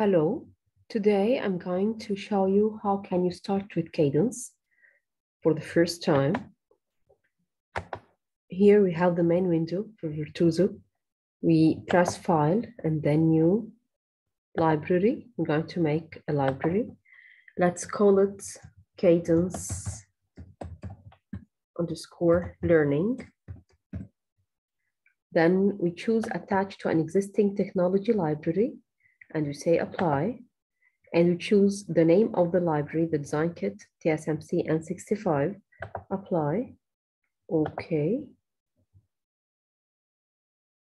Hello, today I'm going to show you how can you start with Cadence for the first time. Here we have the main window for Virtuoso. We press file and then new library. I'm going to make a library. Let's call it Cadence underscore learning. Then we choose attach to an existing technology library and we say apply and we choose the name of the library, the design kit, TSMC N65, apply, okay.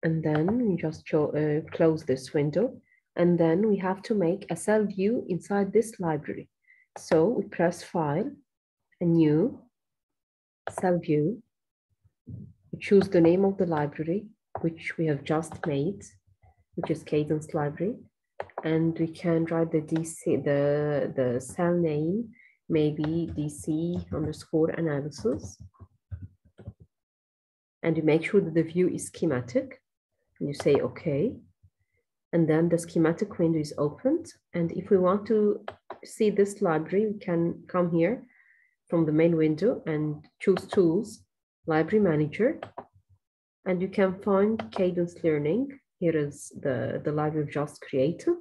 And then we just uh, close this window and then we have to make a cell view inside this library. So we press file, a new cell view, we choose the name of the library, which we have just made, which is Cadence library and we can write the DC, the, the cell name, maybe DC underscore analysis. And you make sure that the view is schematic and you say, okay. And then the schematic window is opened. And if we want to see this library, we can come here from the main window and choose tools, library manager. And you can find Cadence Learning. Here is the, the library we just created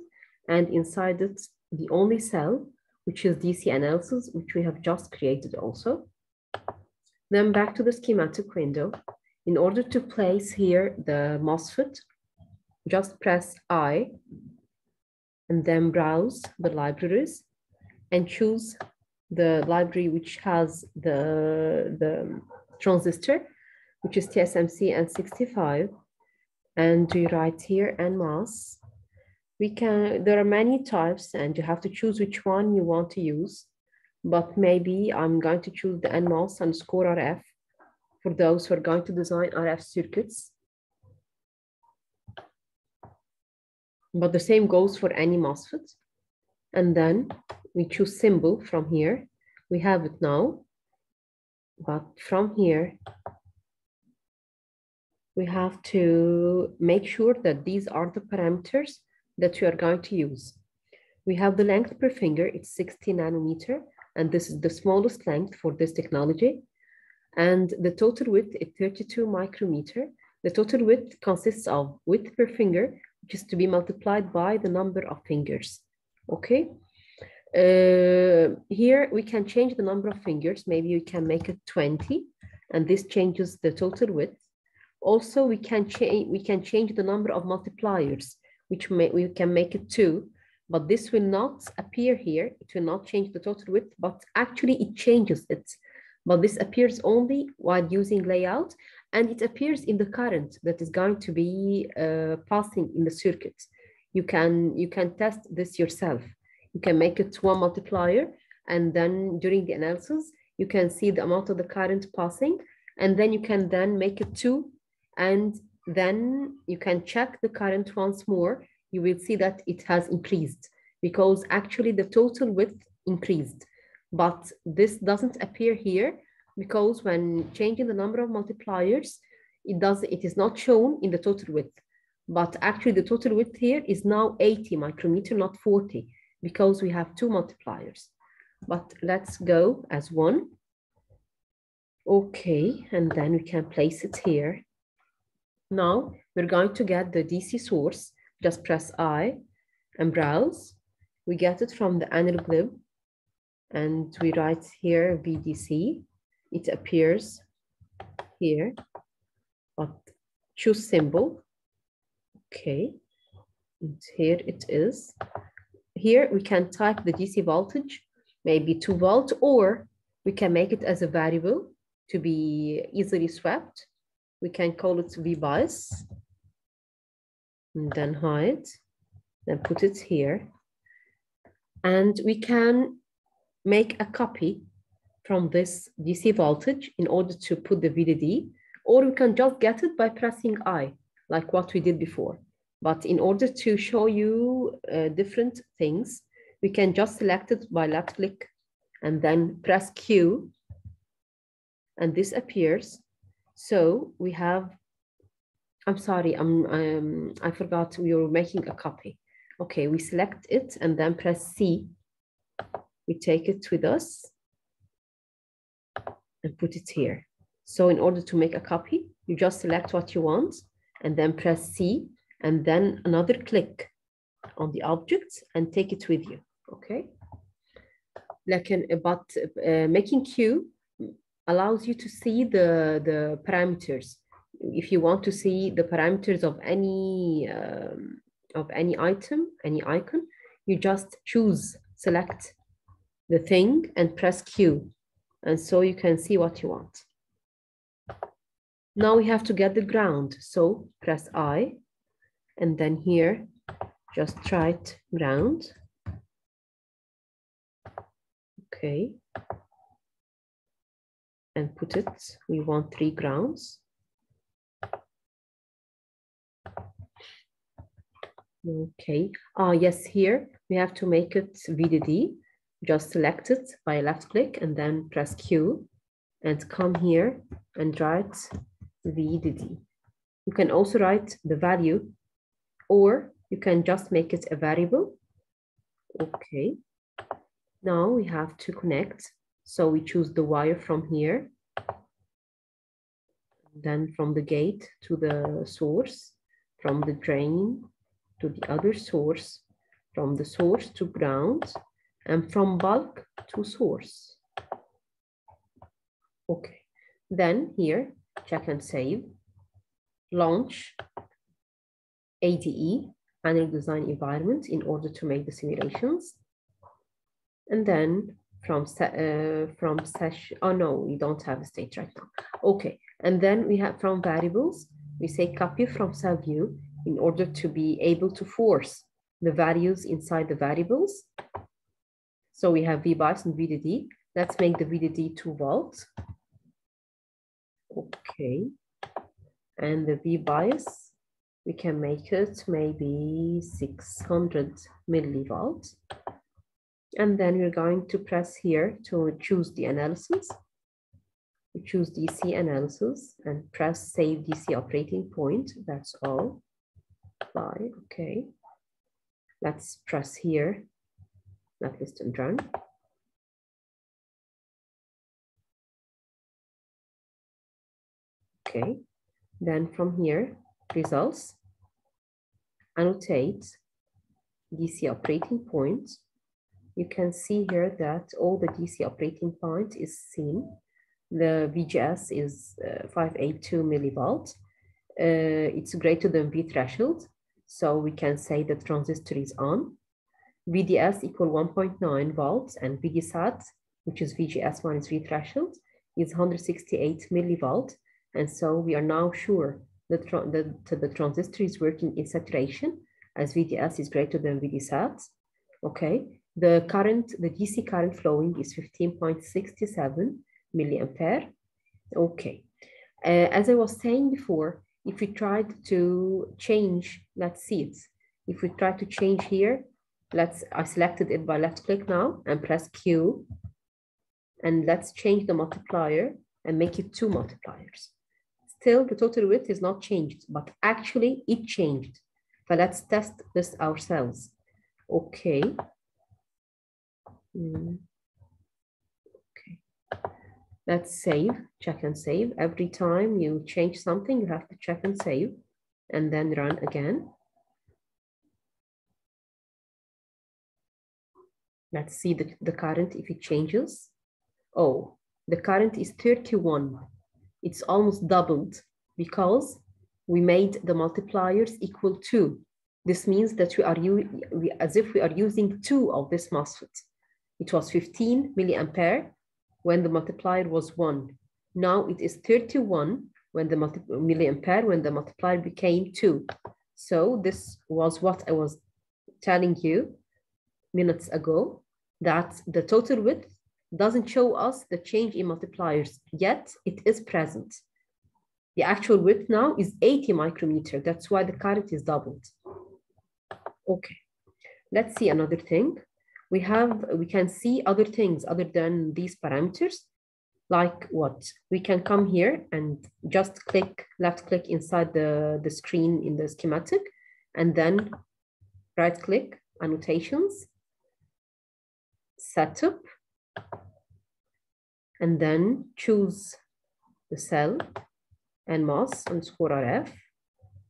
and inside it, the only cell, which is DC analysis, which we have just created also. Then back to the schematic window. In order to place here the MOSFET, just press I and then browse the libraries and choose the library which has the, the transistor, which is TSMC N65. And we write here NMOS we can, there are many types and you have to choose which one you want to use. But maybe I'm going to choose the NMOS underscore RF for those who are going to design RF circuits. But the same goes for any MOSFET. And then we choose symbol from here. We have it now. But from here, we have to make sure that these are the parameters that you are going to use. We have the length per finger, it's 60 nanometer, and this is the smallest length for this technology. And the total width is 32 micrometer. The total width consists of width per finger, which is to be multiplied by the number of fingers, okay? Uh, here we can change the number of fingers. Maybe we can make it 20, and this changes the total width. Also, we can change we can change the number of multipliers which may, we can make it two, but this will not appear here. It will not change the total width, but actually it changes it. But this appears only while using layout and it appears in the current that is going to be uh, passing in the circuit. You can, you can test this yourself. You can make it one multiplier and then during the analysis, you can see the amount of the current passing and then you can then make it two and then you can check the current once more. You will see that it has increased because actually the total width increased. But this doesn't appear here because when changing the number of multipliers, it does it is not shown in the total width. But actually the total width here is now 80 micrometer, not 40, because we have two multipliers. But let's go as one. Okay, and then we can place it here. Now we're going to get the DC source. Just press I and browse. We get it from the analog lib and we write here VDC. It appears here, but choose symbol. Okay, and here it is. Here we can type the DC voltage, maybe two volt, or we can make it as a variable to be easily swapped we can call it vbias. And then hide. Then put it here. And we can make a copy from this DC voltage in order to put the VDD or we can just get it by pressing I like what we did before. But in order to show you uh, different things we can just select it by left click and then press Q. And this appears so we have, I'm sorry, I'm, um, I forgot we were making a copy. Okay, we select it and then press C. We take it with us and put it here. So in order to make a copy, you just select what you want and then press C and then another click on the object and take it with you, okay? لكن but uh, making queue allows you to see the, the parameters. If you want to see the parameters of any um, of any item, any icon, you just choose, select the thing and press Q. And so you can see what you want. Now we have to get the ground. So press I, and then here, just try it ground. Okay. And put it, we want three grounds. Okay, ah, yes, here we have to make it VDD. Just select it by left click and then press Q and come here and write VDD. You can also write the value or you can just make it a variable. Okay, now we have to connect. So we choose the wire from here, then from the gate to the source, from the drain to the other source, from the source to ground, and from bulk to source. Okay, then here, check and save, launch ADE, Analog Design Environment, in order to make the simulations. And then from, uh, from session, oh no, we don't have a state right now. Okay, and then we have from variables, we say copy from cell view in order to be able to force the values inside the variables. So we have VBIAS and VDD. Let's make the VDD 2 volts. Okay. And the VBIAS, we can make it maybe 600 millivolts. And then we're going to press here to choose the analysis. We choose DC analysis and press save DC operating point. That's all apply, okay. Let's press here, netlist and run. Okay, then from here, results, annotate DC operating points. You can see here that all the DC operating point is seen. The VGS is uh, 582 millivolt. uh, it's greater than V threshold. So we can say the transistor is on. VDS equal 1.9 volts and VDSAT, which is VGS minus V threshold, is 168 millivolt. And so we are now sure that, that the transistor is working in saturation as VDS is greater than VDSAT. Okay, the current, the DC current flowing is 15.67 milliampere. Okay, uh, as I was saying before, if we tried to change, let's see it. If we try to change here, let's, I selected it by left click now and press Q. And let's change the multiplier and make it two multipliers. Still, the total width is not changed, but actually it changed. But let's test this ourselves. Okay. Mm. Let's save, check and save. Every time you change something, you have to check and save and then run again. Let's see the, the current if it changes. Oh, the current is 31. It's almost doubled because we made the multipliers equal to. This means that we are we, as if we are using two of this MOSFET. It was 15 milliampere when the multiplier was one. Now it is 31 when the multi milliampere when the multiplier became two. So this was what I was telling you minutes ago, that the total width doesn't show us the change in multipliers, yet it is present. The actual width now is 80 micrometer. That's why the current is doubled. Okay, let's see another thing we have, we can see other things other than these parameters, like what? We can come here and just click, left click inside the, the screen in the schematic, and then right click, annotations, setup, and then choose the cell NMOS underscore RF.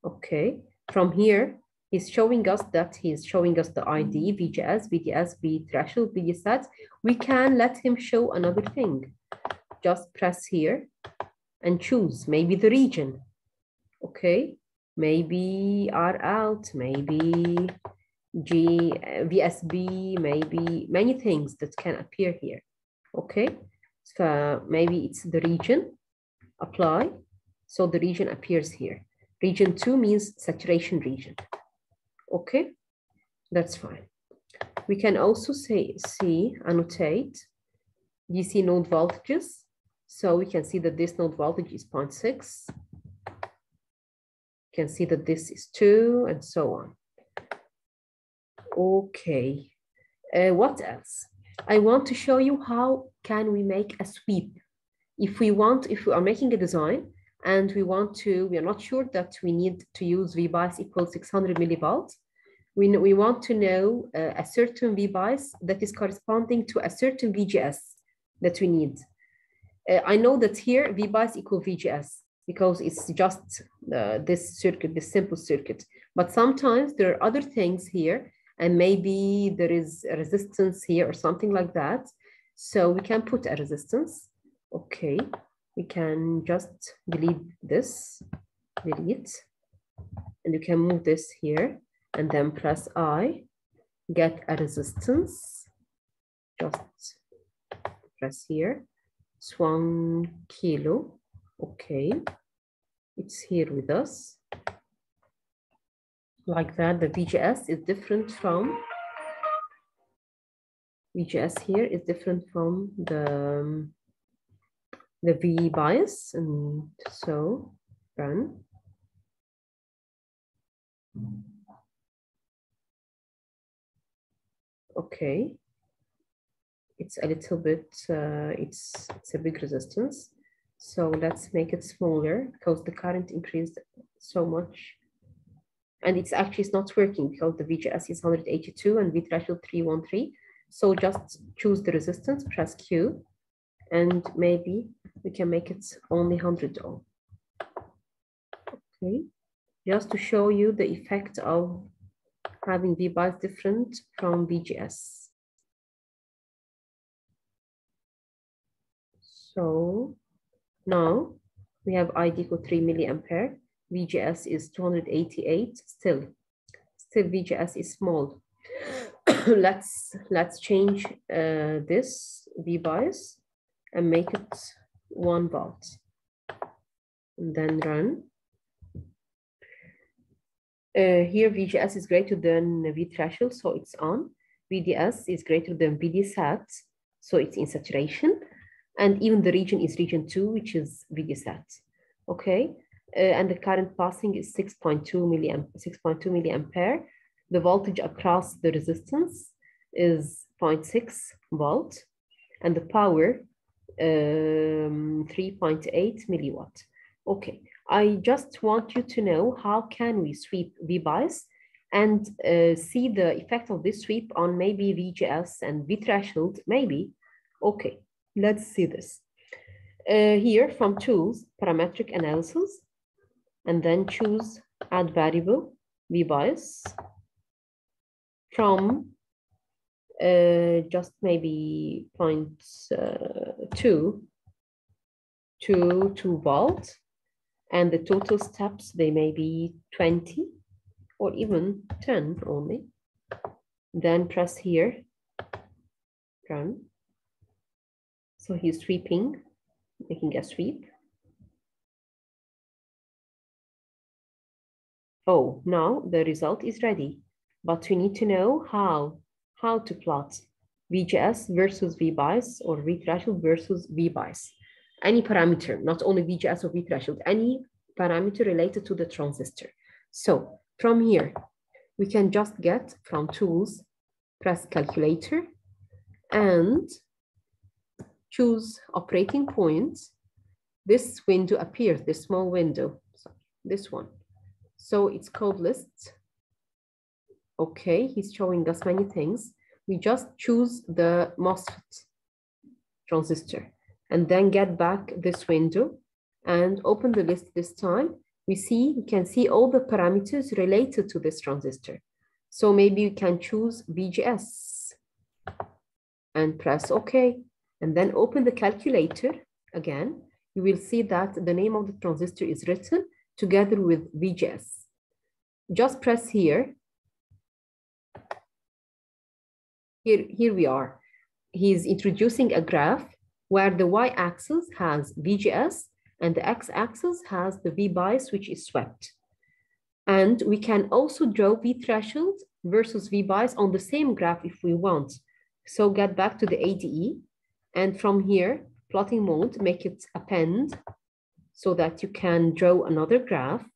Okay, from here, he's showing us that he's showing us the ID, mm-hmm. VGS, VDS, V threshold, VDSAT. We can let him show another thing. Just press here and choose maybe the region. Okay, maybe R out, maybe G, VSB, maybe many things that can appear here. Okay, so maybe it's the region, apply. So the region appears here. Region two means saturation region. Okay, that's fine. We can also say, see, annotate DC node voltages. So we can see that this node voltage is 0.6. You can see that this is two and so on. Okay, uh, what else? I want to show you how can we make a sweep. If we want, if we are making a design and we want to, we are not sure that we need to use V bias equals 600 millivolts. We, we want to know uh, a certain V bias that is corresponding to a certain VGS that we need. Uh, I know that here V bias equal VGS because it's just uh, this circuit, this simple circuit. But sometimes there are other things here and maybe there is a resistance here or something like that. So we can put a resistance. Okay, we can just delete this, delete, and you can move this here and then press I, get a resistance, just press here, it's one kilo, okay, it's here with us like that. The VGS is different from VGS here is different from the um, the V bias, and so run. Okay, it's a little bit. Uh, it's it's a big resistance. So let's make it smaller because the current increased so much and it's actually it's not working because the VGS is 182 and V threshold 313. So just choose the resistance, press Q, and maybe we can make it only 100 ohm. Okay, just to show you the effect of having V bias different from VGS. So now we have ID equal 3 milliampere VGS is 288 still. Still VGS is small. let's let's change uh, this V bias and make it one volt. And then run. Uh, here VGS is greater than V threshold, so it's on. VDS is greater than VDSAT, so it's in saturation. And even the region is region two, which is VDSAT. Okay, uh, and the current passing is 6.2 milliamp 6.2 milliampere. The voltage across the resistance is 0.6 volt, and the power um, 3.8 milliwatt. Okay, I just want you to know how can we sweep V bias and uh, see the effect of this sweep on maybe VGS and V threshold, maybe. Okay, let's see this. Uh, here from tools, parametric analysis, and then choose add variable V-bias. from uh, just maybe point uh, two to two volt. And the total steps they may be 20 or even 10 only. Then press here. Run. So he's sweeping making a sweep. Oh, now the result is ready, but we need to know how, how to plot VGS versus V bias or V threshold versus V bias. Any parameter, not only VGS or V threshold, any parameter related to the transistor. So from here, we can just get from tools, press calculator and choose operating points. This window appears, this small window, this one. So it's called lists. Okay, he's showing us many things. We just choose the MOSFET transistor and then get back this window and open the list this time. We see, we can see all the parameters related to this transistor. So maybe you can choose VGS and press OK. And then open the calculator again. You will see that the name of the transistor is written together with VGS. Just press here. Here, here we are. He's introducing a graph where the y-axis has VGS and the x-axis has the V-bias, which is swept. And we can also draw V-threshold versus V-bias on the same graph if we want. So get back to the ADE. And from here, plotting mode, make it append so that you can draw another graph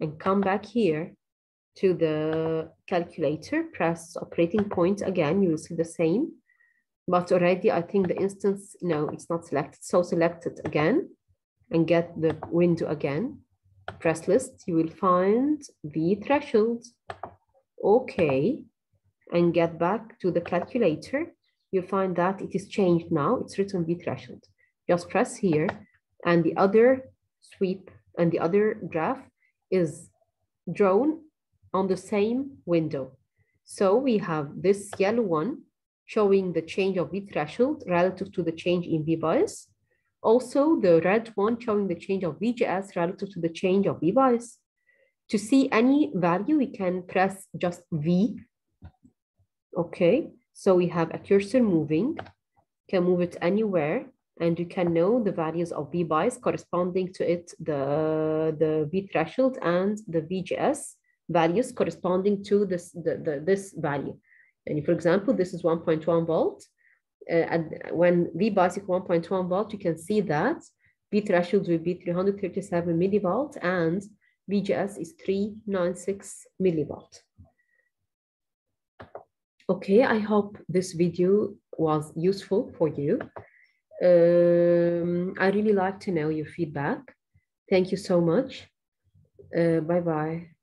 and come back here to the calculator, press operating point again, you will see the same. But already I think the instance, no, it's not selected. So select it again and get the window again. Press list, you will find the threshold. Okay, and get back to the calculator. You'll find that it is changed now. It's written V threshold. Just press here and the other sweep and the other graph is drawn on the same window. So we have this yellow one showing the change of V threshold relative to the change in V bias. Also the red one showing the change of VGS relative to the change of V bias. To see any value, we can press just V. Okay, so we have a cursor moving, can move it anywhere and you can know the values of V bias corresponding to it, the, the V threshold and the VGS values corresponding to this, the, the, this value. And for example, this is 1.1 volt. Uh, and when V basic 1.1 volt, you can see that V threshold will be 337 millivolt and VGS is 396 millivolt. Okay, I hope this video was useful for you. Um, I really like to know your feedback. Thank you so much. Uh, bye bye.